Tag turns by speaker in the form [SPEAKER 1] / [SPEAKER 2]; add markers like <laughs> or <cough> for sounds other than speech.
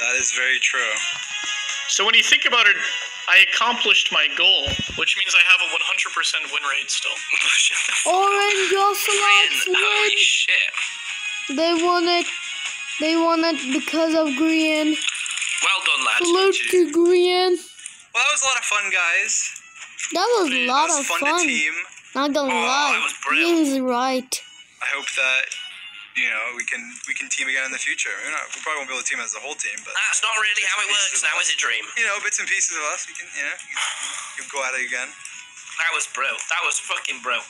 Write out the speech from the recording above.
[SPEAKER 1] That is very true.
[SPEAKER 2] So when you think about it, I accomplished my goal, which means I have a 100% win rate still. <laughs>
[SPEAKER 3] Orange Ocelots
[SPEAKER 4] Green, holy shit.
[SPEAKER 3] They won it. They won it because of green.
[SPEAKER 4] Well done, lads.
[SPEAKER 3] Salute to green.
[SPEAKER 1] Well, that was a lot of fun, guys.
[SPEAKER 3] That was a lot
[SPEAKER 1] that
[SPEAKER 3] of
[SPEAKER 1] fun,
[SPEAKER 3] fun.
[SPEAKER 1] to team.
[SPEAKER 3] Not gonna
[SPEAKER 4] Oh,
[SPEAKER 3] lie.
[SPEAKER 4] that was brilliant.
[SPEAKER 3] Green's right.
[SPEAKER 1] I hope that you know we can we can team again in the future. We're not, we probably won't be able to team as a whole team, but
[SPEAKER 4] That's not really how it works now, is a Dream?
[SPEAKER 1] you know, bits and pieces of us. We can you know you can go at it again.
[SPEAKER 4] That was bro. That was fucking bro.